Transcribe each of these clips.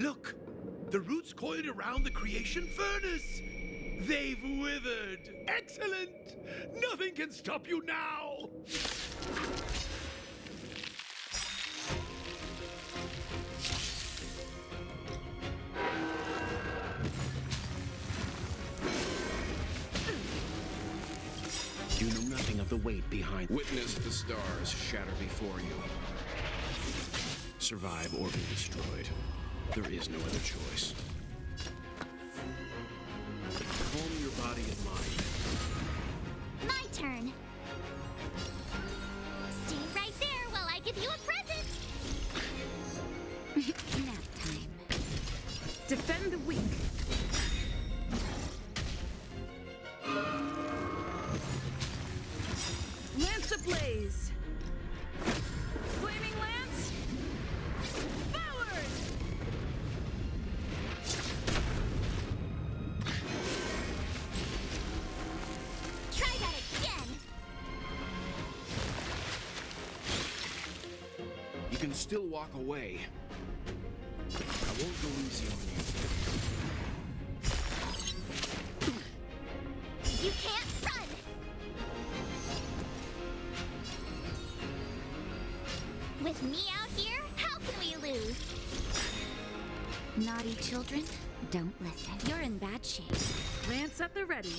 Look, the roots coiled around the creation furnace. They've withered. Excellent! Nothing can stop you now! You know nothing of the weight behind. Witness the stars shatter before you. Survive or be destroyed. There is no other choice. Calm your body and mind. My turn. Still walk away. I won't go easy on you. You can't run. With me out here, how can we lose? Naughty children, don't listen. You're in bad shape. Lance at the ready.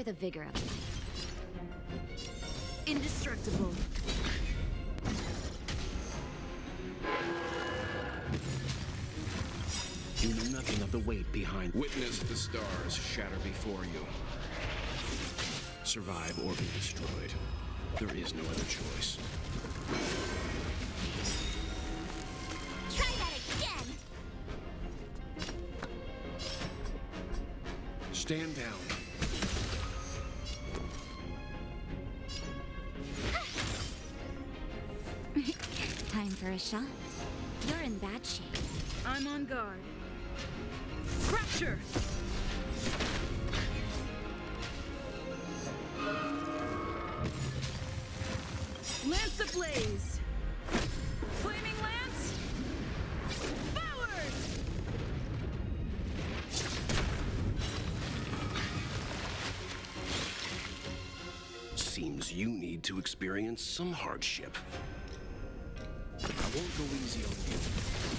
Savor the vigor of life. Indestructible. You know nothing of the weight behind. Witness the stars shatter before you. Survive or be destroyed. There is no other choice. Try that again. Stand down. Time a shot. You're in bad shape. I'm on guard. Fracture. Lance ablaze. Flaming lance. Forward. Seems you need to experience some hardship. Won't go easy on. You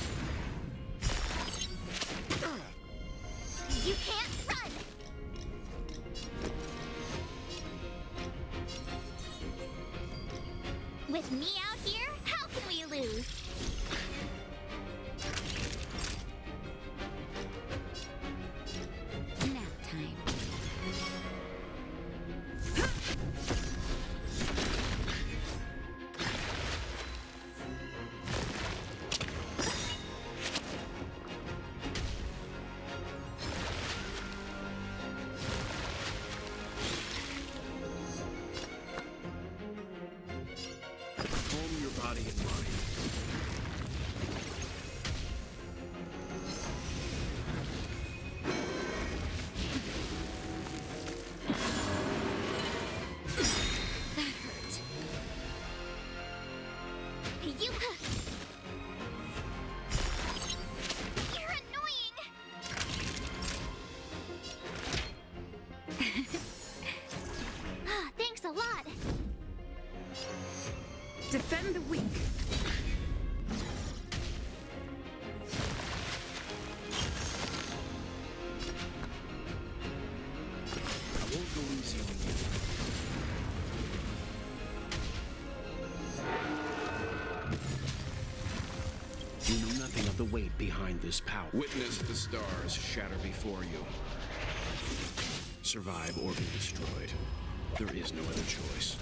weight behind this power. Witness the stars shatter before you. Survive or be destroyed. There is no other choice.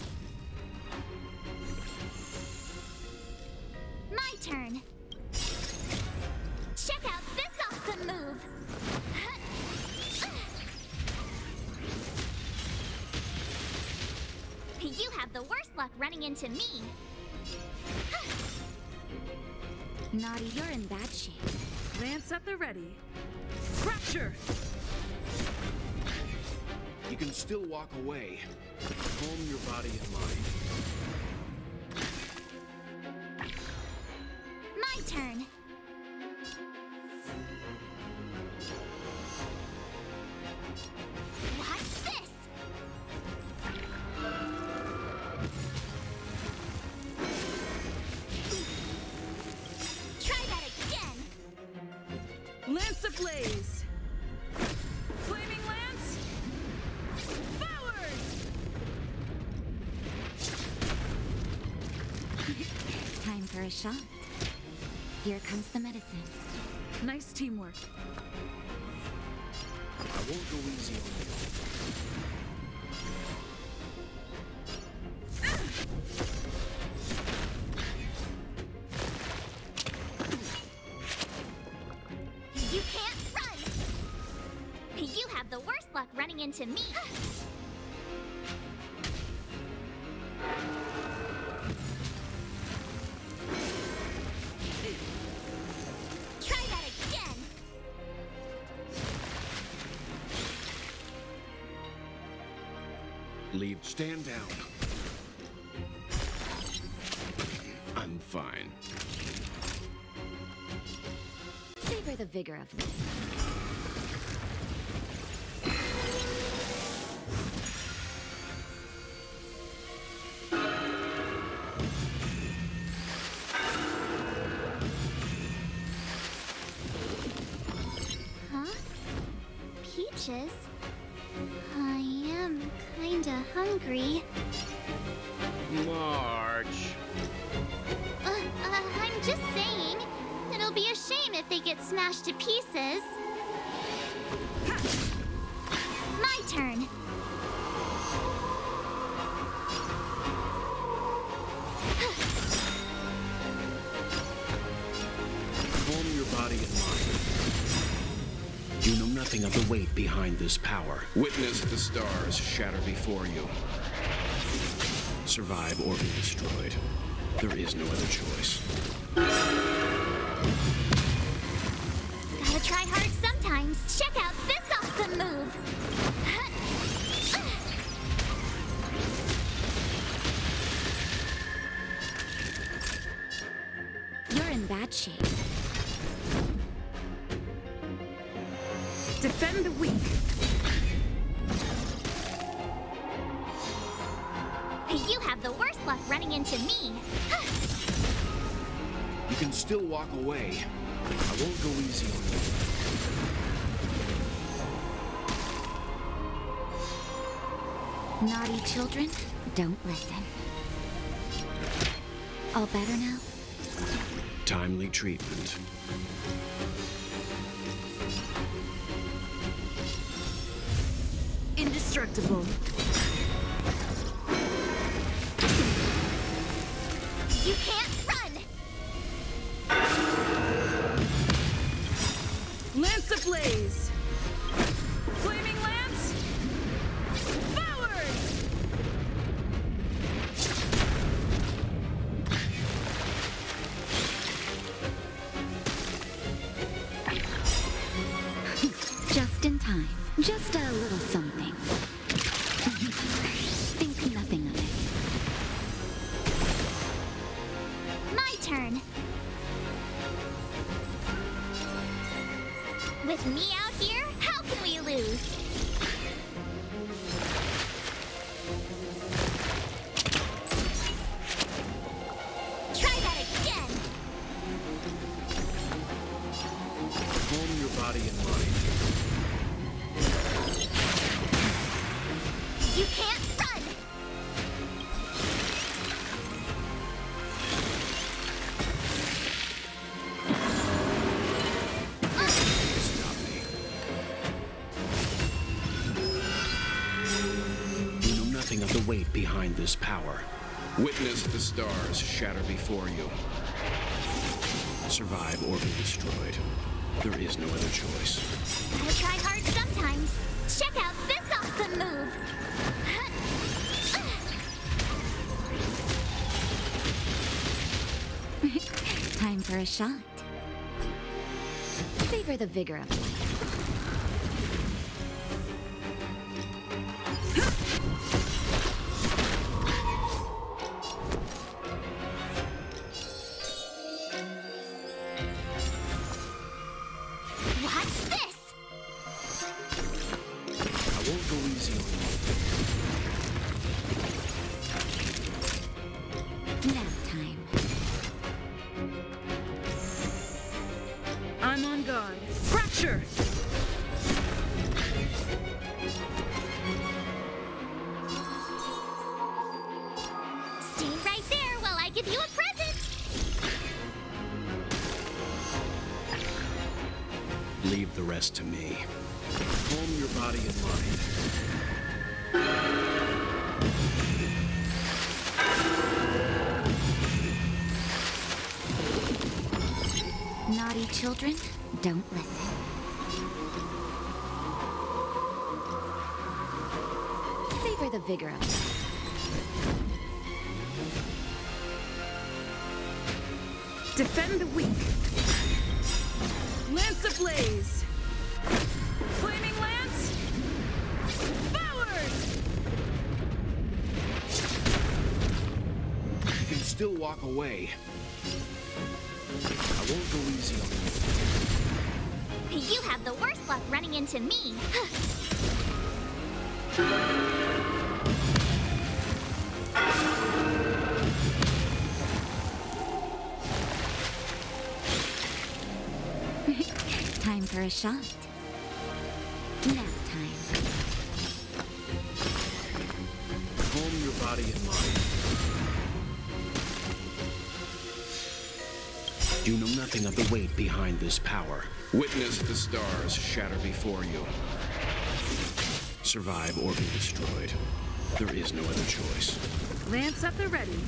Still walk away. Calm your body and mind. Here comes the medicine. Nice teamwork. I won't go easy on you. You can't run! You have the worst luck running into me. Stand down. I'm fine. Savor the vigor of me. Nothing of the weight behind this power. Witness the stars shatter before you. Survive or be destroyed. There is no other choice. Gotta try hard sometimes. Check out this awesome move. You're in bad shape. Defend the weak. You have the worst luck running into me. You can still walk away. I won't go easy on you. Naughty children, don't listen. All better now? Timely treatment. Indestructible. This power. Witness the stars shatter before you. Survive or be destroyed. There is no other choice. Gotta try hard sometimes. Check out this awesome move. Time for a shot. Savor the vigor of life. Savor the vigor of. Defend the weak. Lance ablaze! Flaming lance! Forward! You can still walk away. I won't go easy on you. You have the worst luck running into me. Time for a shot. Nap time. Calm your body and mind. You know nothing of the weight behind this power. Witness the stars shatter before you. Survive or be destroyed. There is no other choice. Lance at the ready.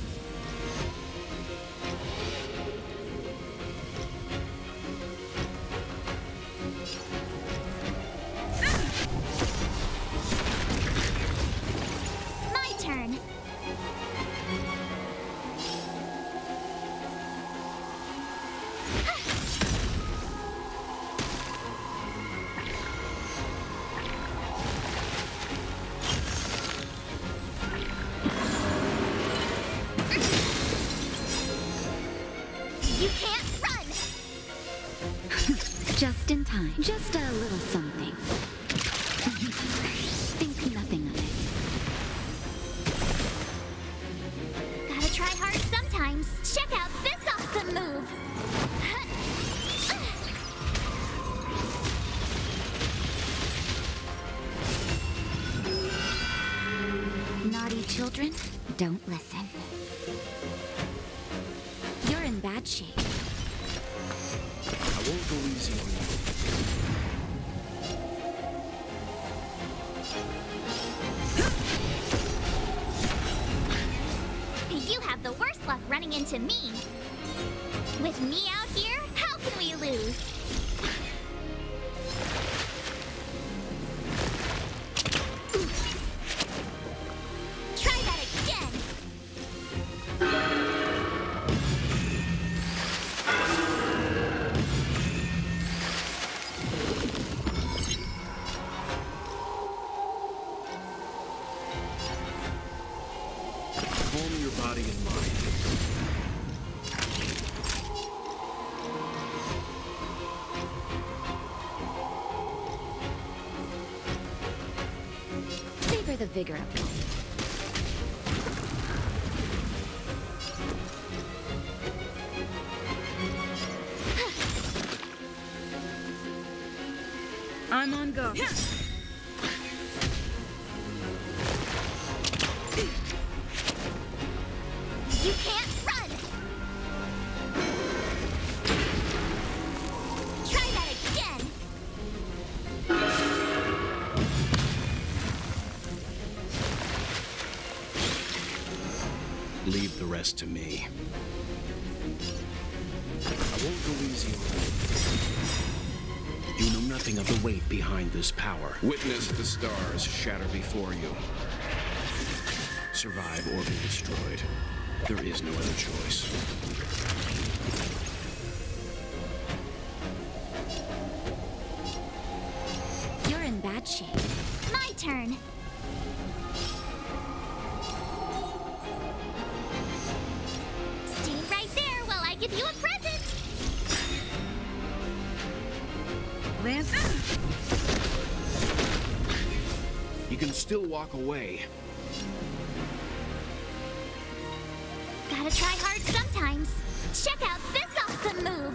Just in time. Just a little something. Think nothing of it. Gotta try hard sometimes. Check out this awesome move. Naughty children, don't listen. Into me. Vigor of life. I'm on guard. You can't rest to me. I won't go easy on you. You know nothing of the weight behind this power. Witness the stars shatter before you. Survive or be destroyed. There is no other choice. Walk away. Gotta try hard sometimes. Check out this awesome move.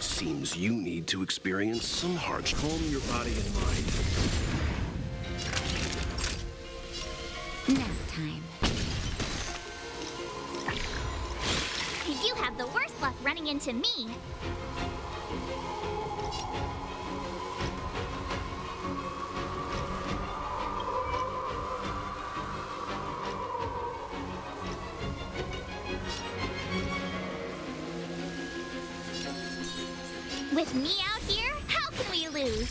Seems you need to experience some hardship. Calm your body and mind. Nap time. You have the worst luck running into me. With me out here, how can we lose?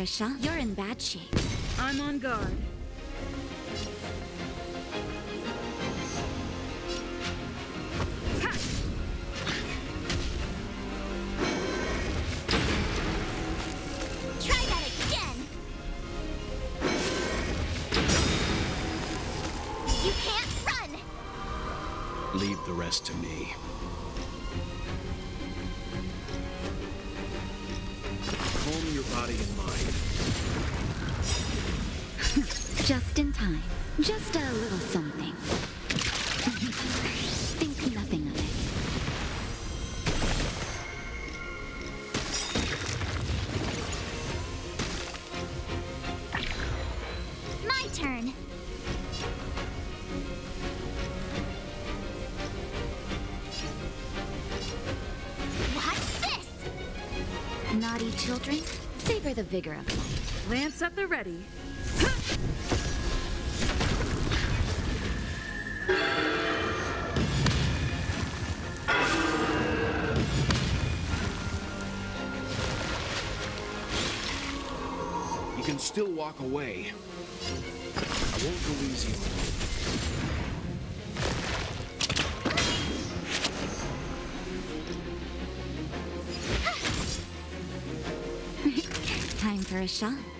Time for a shot. You're in bad shape. I'm on guard. Naughty children, savor the vigor of life. Lance at the ready. You can still walk away. I won't go easy on you. For a shot.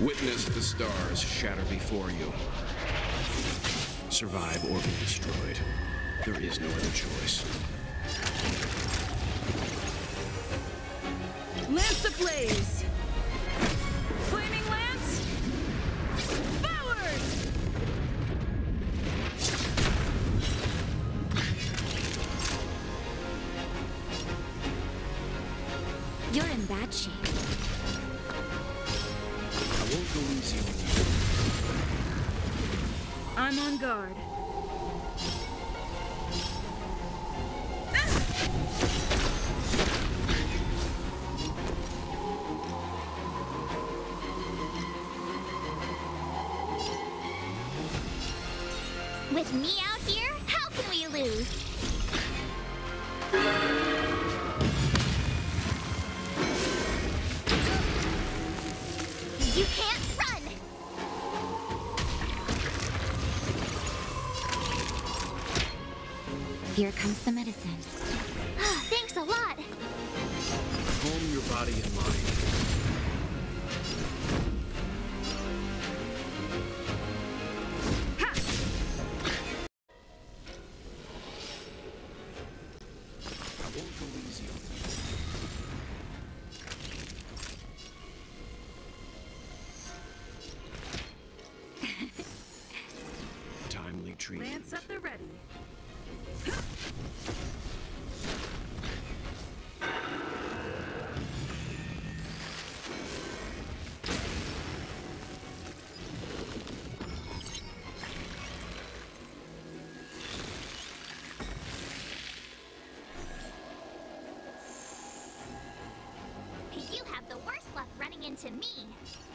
Witness the stars shatter before you. Survive or be destroyed. There is no other choice. Lance ablaze. The medicine. Into me.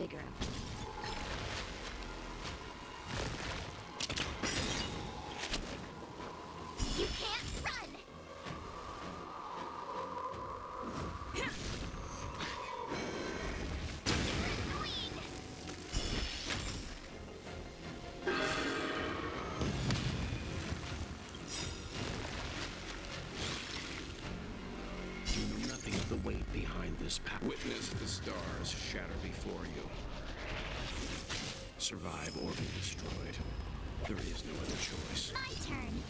Savor the weight behind this power. Witness the stars shatter before you. Survive or be destroyed. There is no other choice. My turn.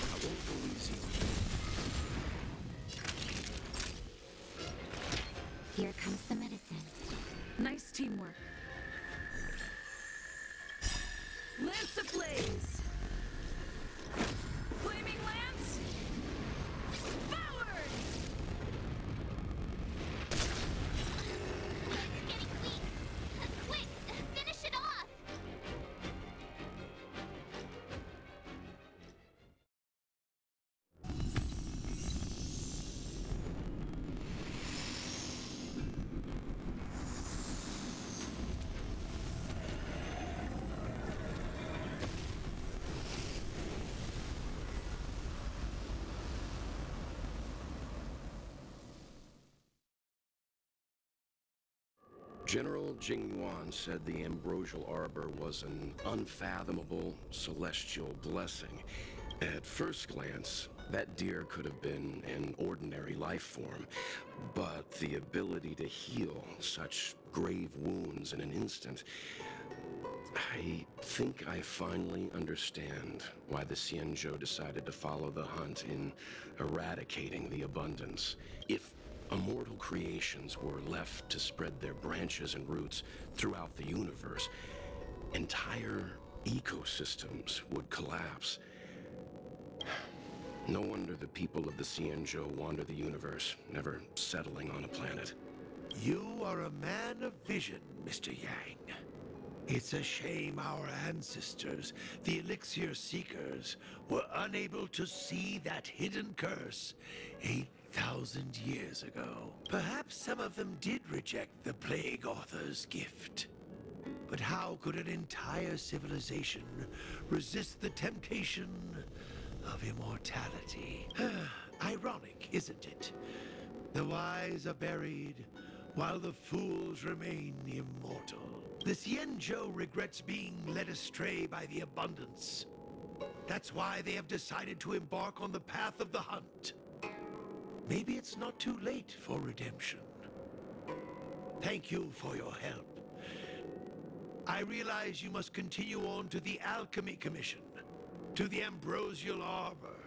I won't go easy. Here comes the medicine. Nice teamwork. Lance ablaze! General Jing Yuan said the ambrosial arbor was an unfathomable celestial blessing. At first glance, that deer could have been an ordinary life form, but the ability to heal such grave wounds in an instant. I think I finally understand why the Xianzhou decided to follow the hunt in eradicating the abundance. If immortal creations were left to spread their branches and roots throughout the universe, entire ecosystems would collapse. No wonder the people of the Xianzhou wander the universe, never settling on a planet. You are a man of vision, Mr. Yang. It's a shame our ancestors, the Elixir Seekers, were unable to see that hidden curse 8,000 years ago. Perhaps some of them did reject the Plague Author's gift. But how could an entire civilization resist the temptation of immortality? Ironic, isn't it? The wise are buried, while the fools remain immortal. The Xianzhou regrets being led astray by the abundance. That's why they have decided to embark on the path of the hunt. Maybe it's not too late for redemption. Thank you for your help. I realize you must continue on to the Alchemy Commission, to the Ambrosial Arbor.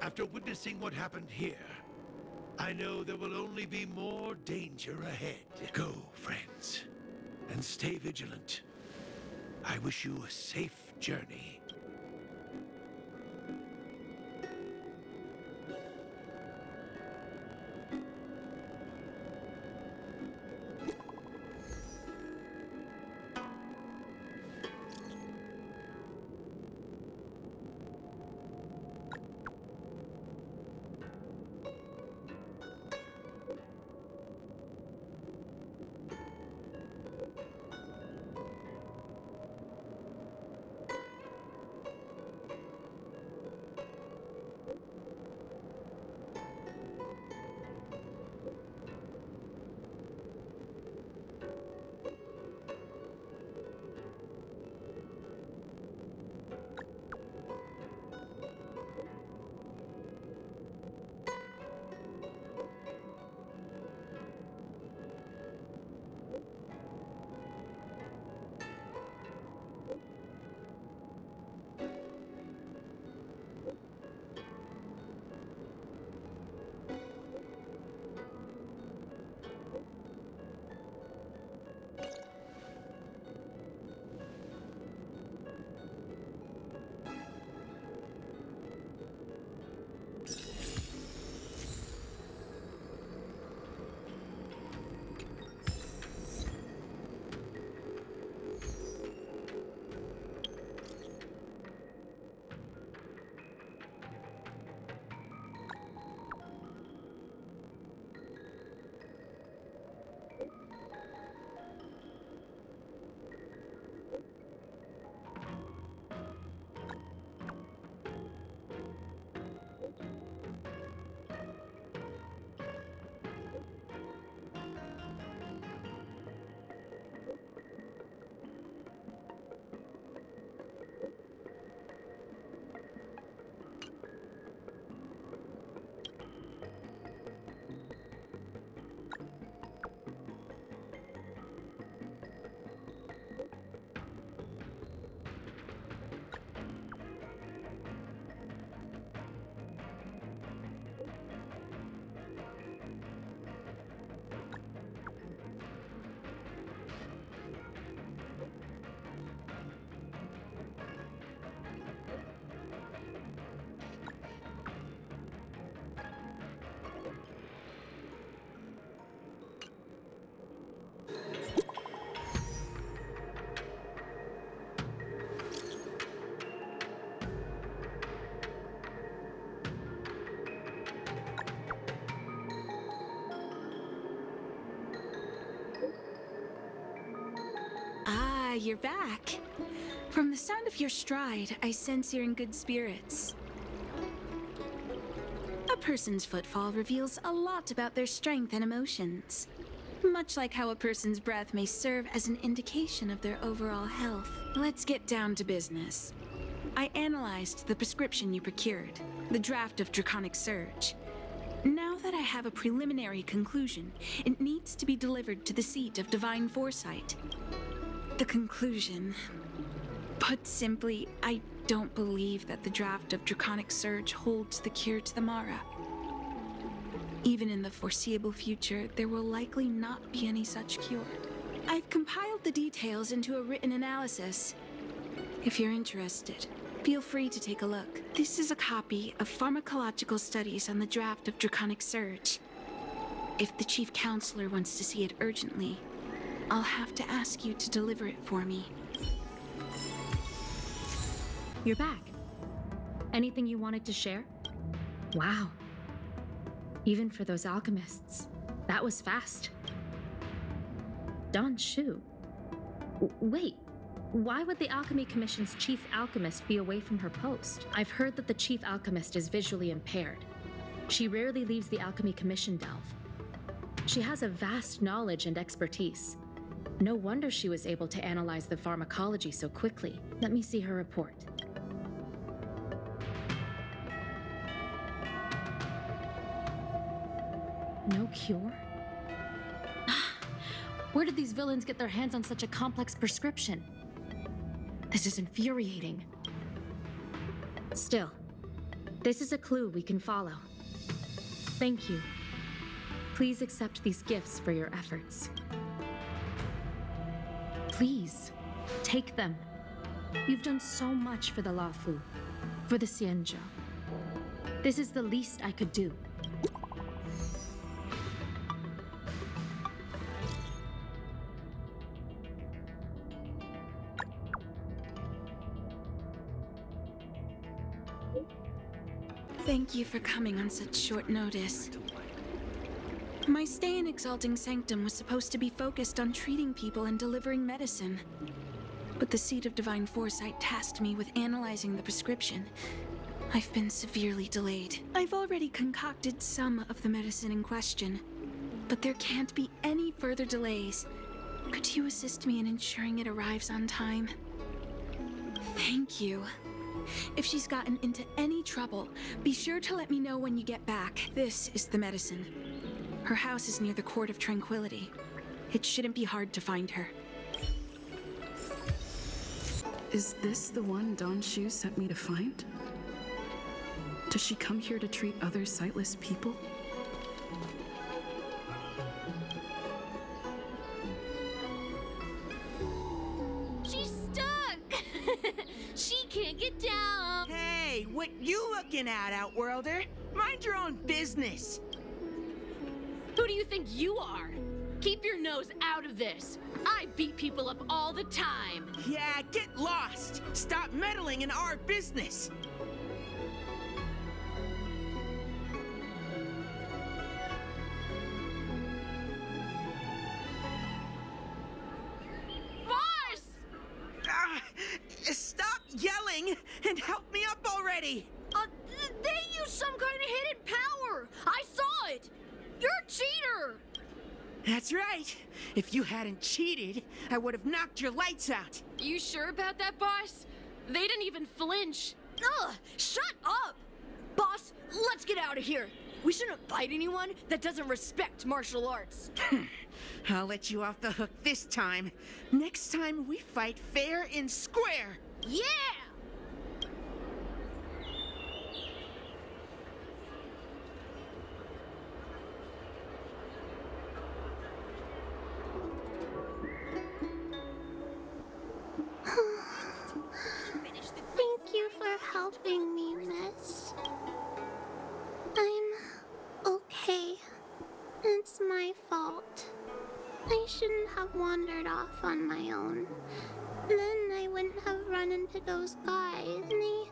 After witnessing what happened here, I know there will only be more danger ahead. Go, friends, and stay vigilant. I wish you a safe journey. You're back. From the sound of your stride, I sense you're in good spirits. A person's footfall reveals a lot about their strength and emotions. Much like how a person's breath may serve as an indication of their overall health. Let's get down to business. I analyzed the prescription you procured, the draft of Draconic Surge. Now that I have a preliminary conclusion, it needs to be delivered to the seat of Divine Foresight. The conclusion. Put simply, I don't believe that the draft of Draconic Surge holds the cure to the Mara. Even in the foreseeable future, there will likely not be any such cure. I've compiled the details into a written analysis. If you're interested, feel free to take a look. This is a copy of pharmacological studies on the draft of Draconic Surge. If the Chief Counselor wants to see it urgently, I'll have to ask you to deliver it for me. You're back. Anything you wanted to share? Wow. Even for those alchemists, that was fast. Dan Shu. Wait, why would the Alchemy Commission's chief alchemist be away from her post? I've heard that the chief alchemist is visually impaired. She rarely leaves the Alchemy Commission delve. She has a vast knowledge and expertise. No wonder she was able to analyze the pharmacology so quickly. Let me see her report. No cure? Where did these villains get their hands on such a complex prescription? This is infuriating. Still, this is a clue we can follow. Thank you. Please accept these gifts for your efforts. Please, take them. You've done so much for the Luofu, for the Xianzhou. This is the least I could do. Thank you for coming on such short notice. My stay in Exalting Sanctum was supposed to be focused on treating people and delivering medicine. But the Seat of Divine Foresight tasked me with analyzing the prescription. I've been severely delayed. I've already concocted some of the medicine in question, but there can't be any further delays. Could you assist me in ensuring it arrives on time? Thank you. If she's gotten into any trouble, be sure to let me know when you get back. This is the medicine. Her house is near the Court of Tranquility. It shouldn't be hard to find her. Is this the one Dan Shu sent me to find? Does she come here to treat other sightless people? You are? Keep your nose out of this. I beat people up all the time. Yeah, get lost. Stop meddling in our business. Boss! Ah, stop yelling and help me up already. Uh, th- they use some kind of hidden power. I saw it. You're a cheater. That's right. If you hadn't cheated, I would have knocked your lights out. You sure about that, boss? They didn't even flinch. Ugh, shut up! Boss, let's get out of here. We shouldn't fight anyone that doesn't respect martial arts. I'll let you off the hook this time. Next time we fight fair and square. Yeah! Helping me, miss. I'm okay. It's my fault. I shouldn't have wandered off on my own. Then I wouldn't have run into those guys. They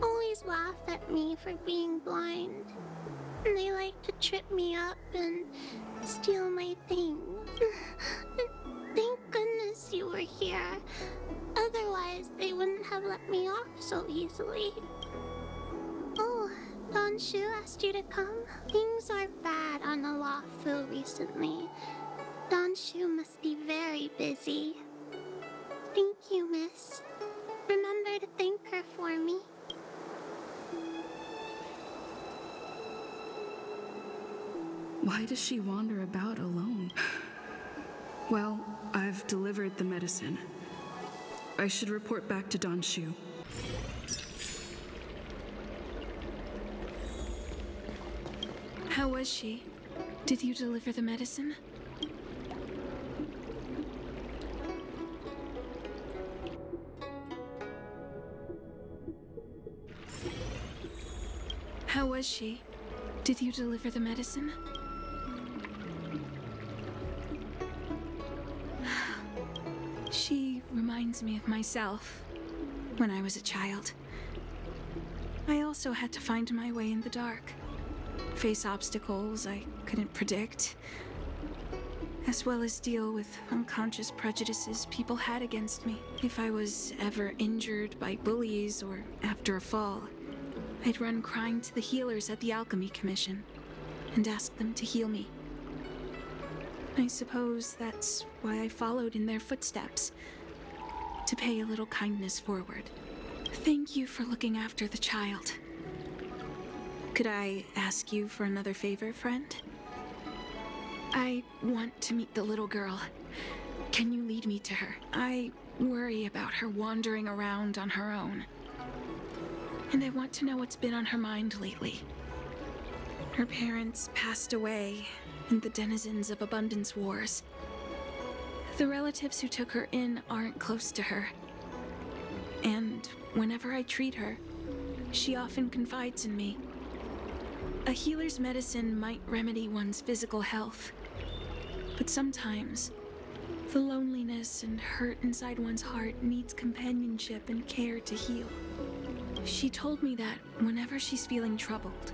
always laugh at me for being blind. And they like to trip me up and steal my things. Thank goodness you were here. They wouldn't have let me off so easily. Oh, Dan Shu asked you to come? Things are bad on the Luofu recently. Dan Shu must be very busy. Thank you, miss. Remember to thank her for me. Why does she wander about alone? Well, I've delivered the medicine. I should report back to Dan Shu. How was she? Did you deliver the medicine? How was she? Did you deliver the medicine? Reminds me of myself when I was a child. I also had to find my way in the dark, face obstacles I couldn't predict, as well as deal with unconscious prejudices people had against me. If I was ever injured by bullies or after a fall, I'd run crying to the healers at the Alchemy Commission and ask them to heal me. I suppose that's why I followed in their footsteps, to pay a little kindness forward. Thank you for looking after the child. Could I ask you for another favor, friend? I want to meet the little girl. Can you lead me to her? I worry about her wandering around on her own. And I want to know what's been on her mind lately. Her parents passed away, in the denizens of Abundance Wars. The relatives who took her in aren't close to her. And whenever I treat her, she often confides in me. A healer's medicine might remedy one's physical health, but sometimes the loneliness and hurt inside one's heart needs companionship and care to heal. She told me that whenever she's feeling troubled,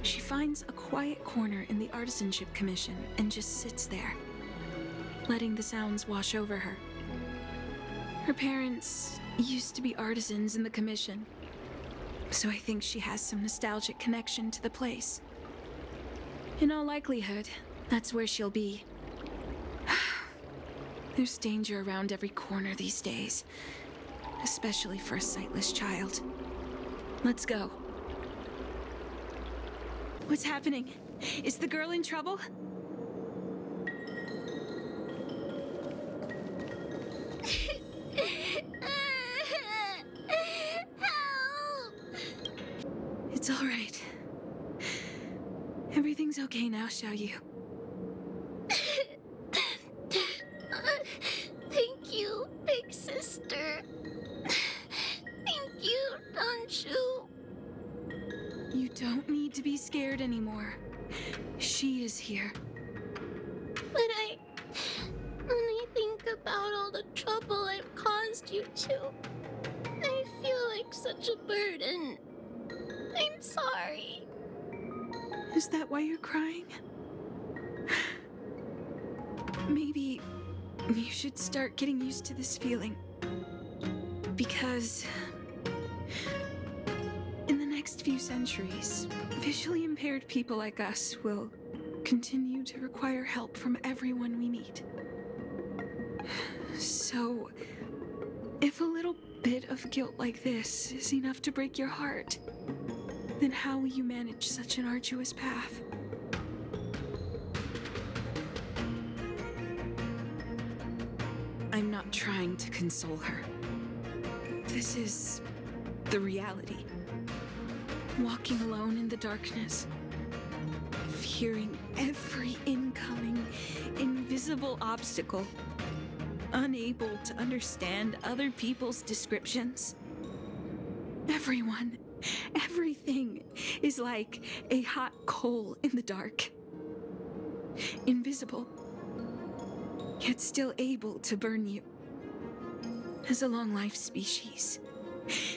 she finds a quiet corner in the Artisanship Commission and just sits there, letting the sounds wash over her. Her parents used to be artisans in the Commission, so I think she has some nostalgic connection to the place. In all likelihood, that's where she'll be. There's danger around every corner these days, especially for a sightless child. Let's go. What's happening? Is the girl in trouble? It's all right. Everything's okay now, Xiaoyu. Thank start getting used to this feeling. Because in the next few centuries, visually impaired people like us will continue to require help from everyone we meet. So, if a little bit of guilt like this is enough to break your heart, then how will you manage such an arduous path? I'm not trying to console her. This is the reality. Walking alone in the darkness, fearing every incoming, invisible obstacle, unable to understand other people's descriptions. Everyone, everything is like a hot coal in the dark. Invisible, yet still able to burn you. As a long life species,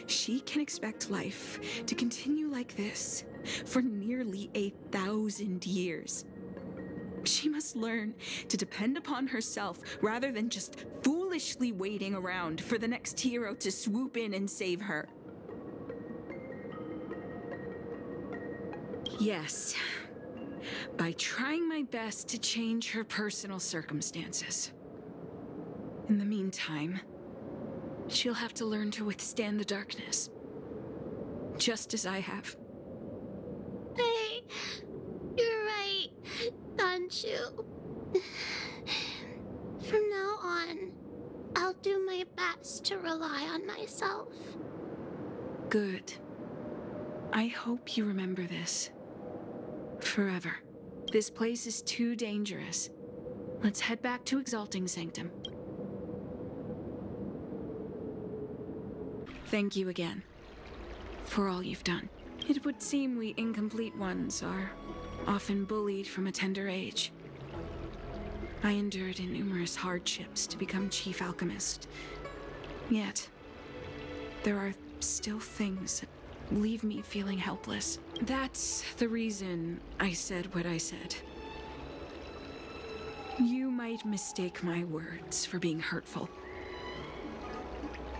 she can expect life to continue like this for nearly a thousand years. She must learn to depend upon herself rather than just foolishly waiting around for the next hero to swoop in and save her. Yes, by trying my best to change her personal circumstances. In the meantime, she'll have to learn to withstand the darkness. Just as I have. Hey, you're right, Dan Shu. From now on, I'll do my best to rely on myself. Good. I hope you remember this. Forever. This place is too dangerous. Let's head back to Exalting Sanctum. Thank you again. For all you've done. It would seem we incomplete ones are often bullied from a tender age. I endured numerous hardships to become Chief Alchemist. Yet, there are still things that leave me feeling helpless. That's the reason I said what I said. You might mistake my words for being hurtful.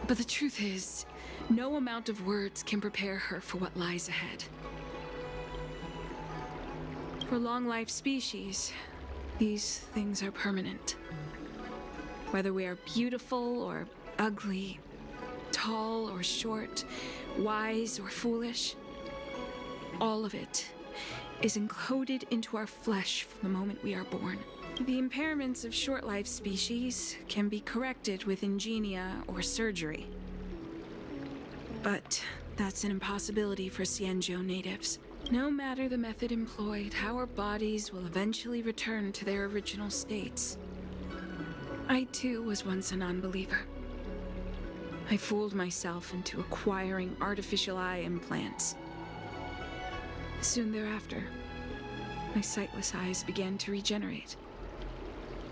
But the truth is, no amount of words can prepare her for what lies ahead. For long life species, these things are permanent. Whether we are beautiful or ugly, tall or short, wise or foolish, all of it is encoded into our flesh from the moment we are born. The impairments of short life species can be corrected with ingenia or surgery. But that's an impossibility for Xianzhou natives. No matter the method employed, our bodies will eventually return to their original states. I too was once a non believer. I fooled myself into acquiring artificial eye implants. Soon thereafter, my sightless eyes began to regenerate,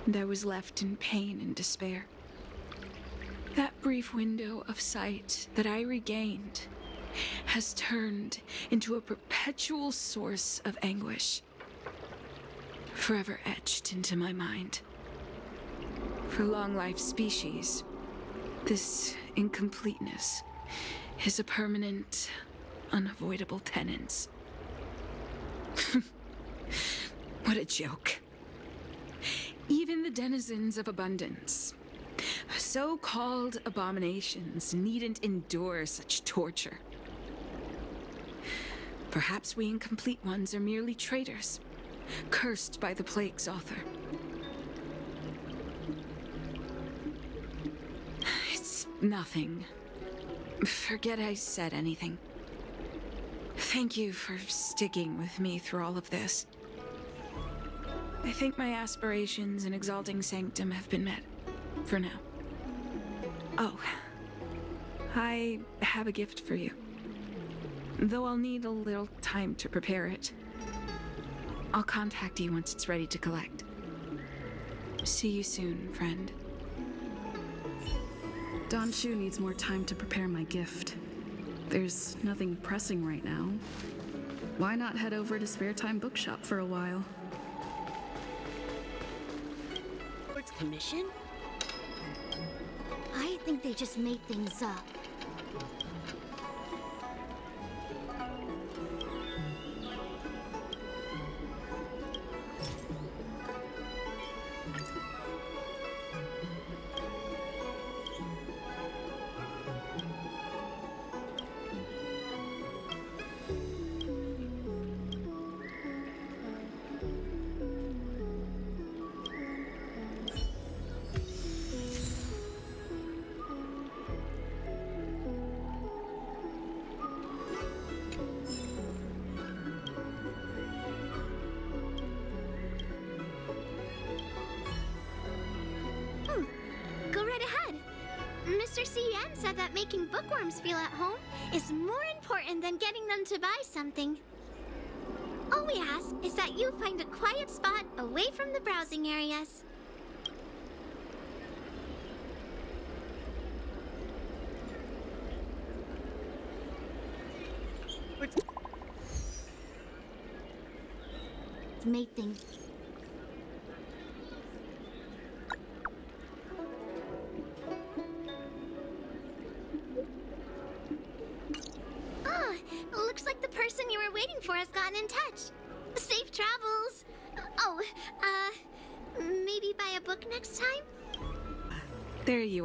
and I was left in pain and despair. That brief window of sight that I regained has turned into a perpetual source of anguish, forever etched into my mind. For long life species, this incompleteness is a permanent, unavoidable tenance. what a joke. Even the denizens of abundance, so called abominations, needn't endure such torture. Perhaps we incomplete ones are merely traitors, cursed by the plague's author. Nothing. Forget I said anything. Thank you for sticking with me through all of this. I think my aspirations in exalting Sanctum have been met. For now. Oh. I have a gift for you. Though I'll need a little time to prepare it. I'll contact you once it's ready to collect. See you soon, friend. Dan Shu needs more time to prepare my gift. There's nothing pressing right now. Why not head over to Spare Time Bookshop for a while? Commission? I think they just made things up. Something. All we ask is that you find a quiet spot away from the browsing areas. Made things.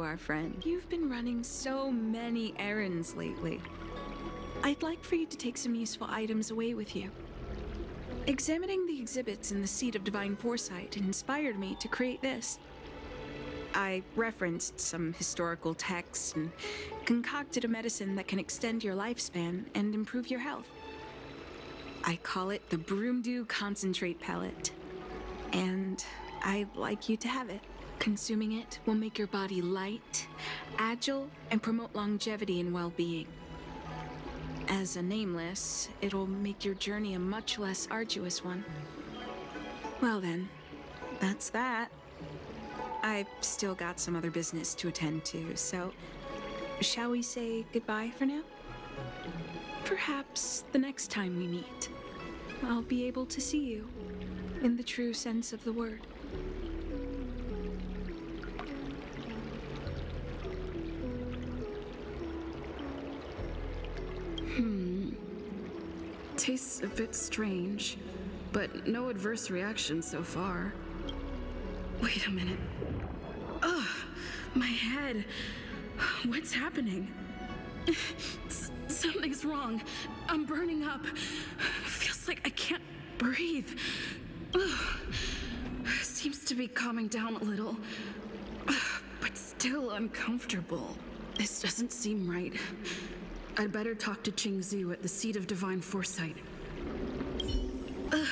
Are, friend. You've been running so many errands lately. I'd like for you to take some useful items away with you. Examining the exhibits in the Seat of Divine Foresight inspired me to create this. I referenced some historical texts and concocted a medicine that can extend your lifespan and improve your health. I call it the Broomdew Concentrate Pellet. And I'd like you to have it. Consuming it will make your body light, agile, and promote longevity and well being. As a nameless, it'll make your journey a much less arduous one. Well, then, that's that. I've still got some other business to attend to, so shall we say goodbye for now? Perhaps the next time we meet, I'll be able to see you in the true sense of the word. Hmm. Tastes a bit strange, but no adverse reaction so far. Wait a minute. Ugh, my head. What's happening? S- Something's wrong. I'm burning up. Feels like I can't breathe. Ugh. Seems to be calming down a little, Ugh, but still uncomfortable. This doesn't seem right. I'd better talk to Qing Zhu at the seat of divine foresight. Ugh.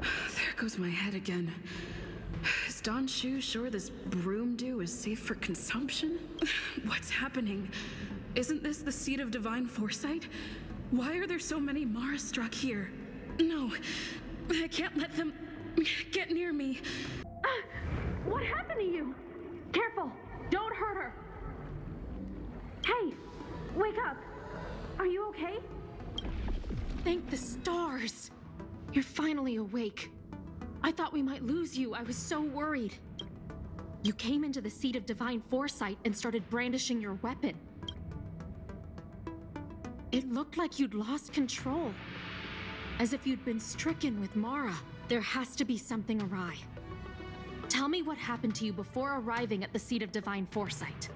There goes my head again. Is Dan Shu sure this broom dew is safe for consumption? What's happening? Isn't this the seat of divine foresight? Why are there so many Mara struck here? No, I can't let them get near me. Ah, what happened to you? Careful! Don't hurt her! Hey! Wake up! Are you okay? Thank the stars! You're finally awake. I thought we might lose you. I was so worried. You came into the seat of divine foresight and started brandishing your weapon. It looked like you'd lost control. As if you'd been stricken with Mara. There has to be something awry. Tell me what happened to you before arriving at the seat of divine foresight.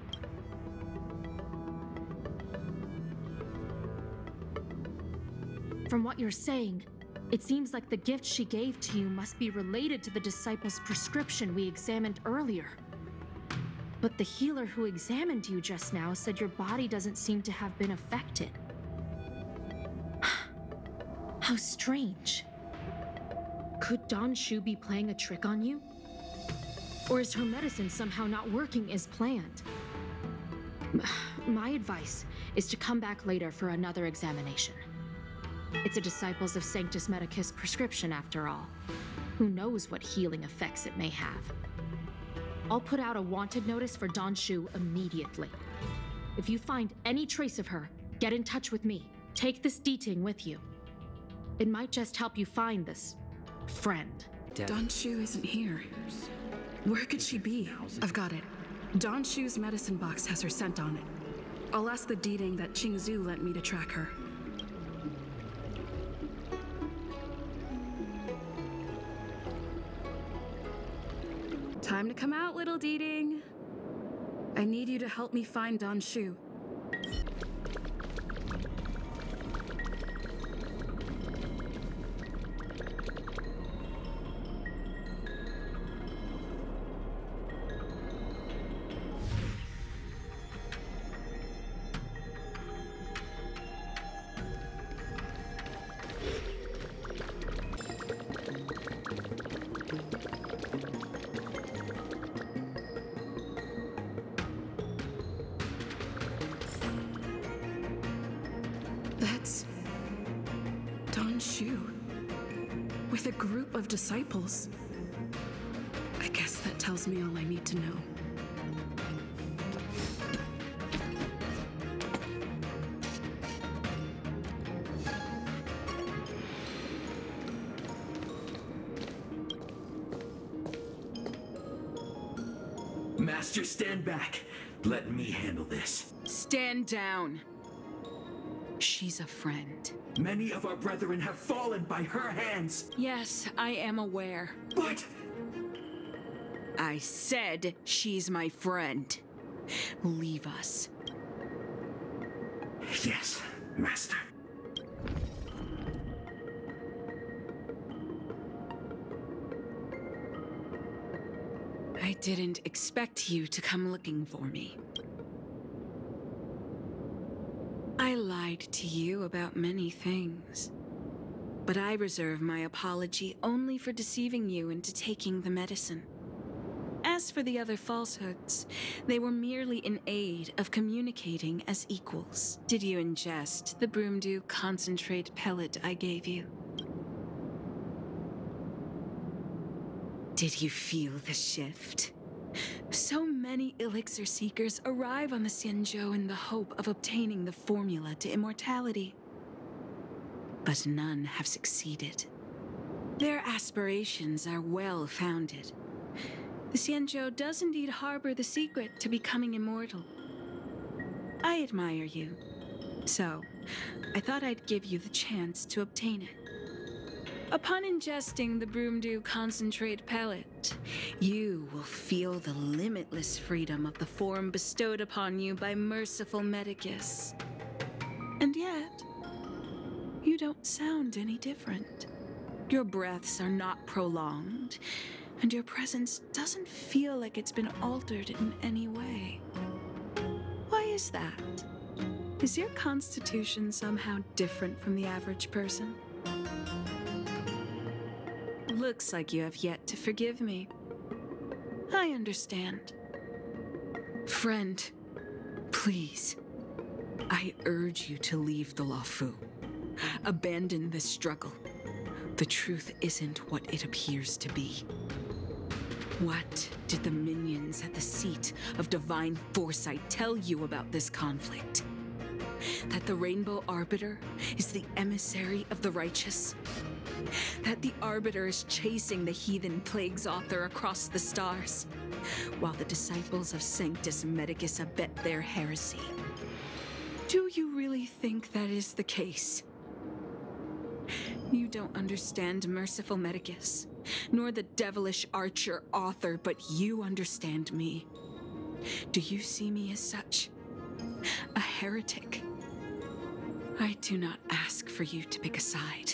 From what you're saying, it seems like the gift she gave to you must be related to the disciple's prescription we examined earlier. But the healer who examined you just now said your body doesn't seem to have been affected. How strange. Could Dan Shu be playing a trick on you? Or is her medicine somehow not working as planned? My advice is to come back later for another examination. It's a Disciples of Sanctus Medicus prescription, after all. Who knows what healing effects it may have? I'll put out a wanted notice for Dan Shu immediately. If you find any trace of her, get in touch with me. Take this Diting with you. It might just help you find this friend. Dan Shu isn't here. Where could she be? I've got it. Dan Shu's medicine box has her scent on it. I'll ask the Diting that Qing Zhu lent me to track her. Come out, little Diting. I need you to help me find Dan Shu. Master, stand back. Let me handle this. Stand down. She's a friend. Many of our brethren have fallen by her hands. Yes, I am aware. But I said she's my friend. Leave us. Yes, Master. Didn't expect you to come looking for me. I lied to you about many things. But I reserve my apology only for deceiving you into taking the medicine. As for the other falsehoods, they were merely in aid of communicating as equals. Did you ingest the Broomdew concentrate pellet I gave you? Did you feel the shift? So many elixir seekers arrive on the Xianzhou in the hope of obtaining the formula to immortality. But none have succeeded. Their aspirations are well founded. The Xianzhou does indeed harbor the secret to becoming immortal. I admire you. So, I thought I'd give you the chance to obtain it. Upon ingesting the Broomdew concentrate pellet, you will feel the limitless freedom of the form bestowed upon you by merciful Medicus. And yet, you don't sound any different. Your breaths are not prolonged, and your presence doesn't feel like it's been altered in any way. Why is that? Is your constitution somehow different from the average person? Looks like you have yet to forgive me. I understand. Friend, please. I urge you to leave the Luofu. Abandon this struggle. The truth isn't what it appears to be. What did the minions at the seat of divine foresight tell you about this conflict? That the Rainbow Arbiter is the emissary of the righteous? That the Arbiter is chasing the heathen plagues author across the stars, while the disciples of Sanctus Medicus abet their heresy? Do you really think that is the case? You don't understand Merciful Medicus, nor the devilish archer author, but you understand me. Do you see me as such? A heretic? I do not ask for you to pick a side.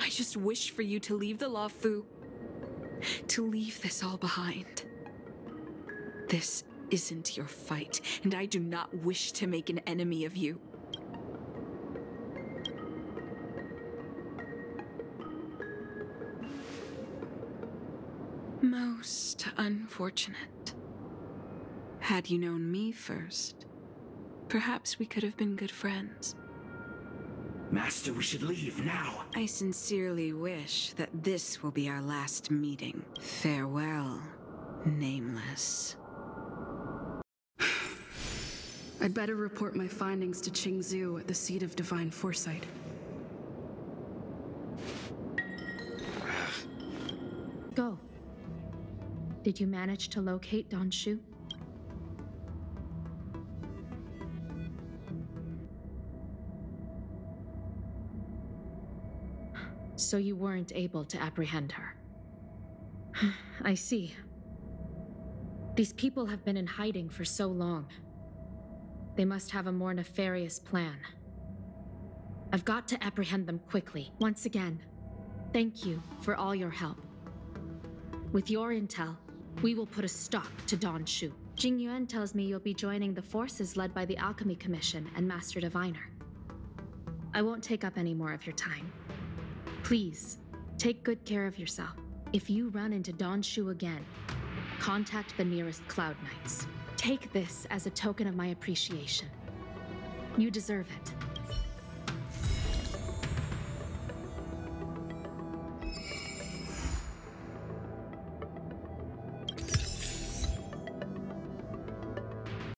I just wish for you to leave the Luofu, to leave this all behind. This isn't your fight, and I do not wish to make an enemy of you. Most unfortunate. Had you known me first, perhaps we could have been good friends. Master, we should leave now. I sincerely wish that this will be our last meeting. Farewell, Nameless. I'd better report my findings to Qing Zhu at the seat of divine foresight. Go. Did you manage to locate Dan Shu? So you weren't able to apprehend her. I see. These people have been in hiding for so long. They must have a more nefarious plan. I've got to apprehend them quickly. Once again, thank you for all your help. With your intel, we will put a stop to Dan Shu. Jing Yuan tells me you'll be joining the forces led by the Alchemy Commission and Master Diviner. I won't take up any more of your time. Please, take good care of yourself. If you run into Dan Shu again, contact the nearest Cloud Knights. Take this as a token of my appreciation. You deserve it.